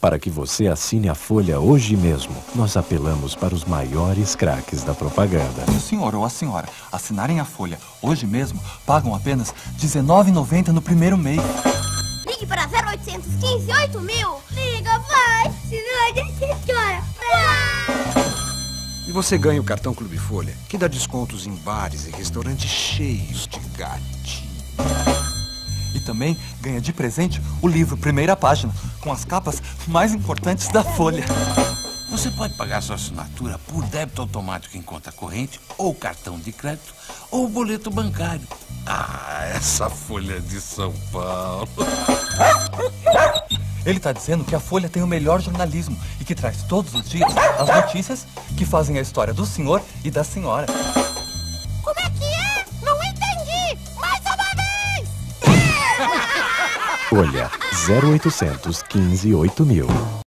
Para que você assine a Folha hoje mesmo, nós apelamos para os maiores craques da propaganda. Se o senhor ou a senhora assinarem a Folha hoje mesmo, pagam apenas R$19,90 no primeiro mês. Ligue para 0815 8000. Liga, vai. Senão a gente chora. E você ganha o cartão Clube Folha, que dá descontos em bares e restaurantes cheios de gatinho. E também ganha de presente o livro Primeira Página, com as capas mais importantes da Folha. Você pode pagar sua assinatura por débito automático em conta corrente, ou cartão de crédito, ou boleto bancário. Ah, essa Folha de São Paulo. Ele está dizendo que a Folha tem o melhor jornalismo e que traz todos os dias as notícias que fazem a história do senhor e da senhora. Folha 0800 15 8000.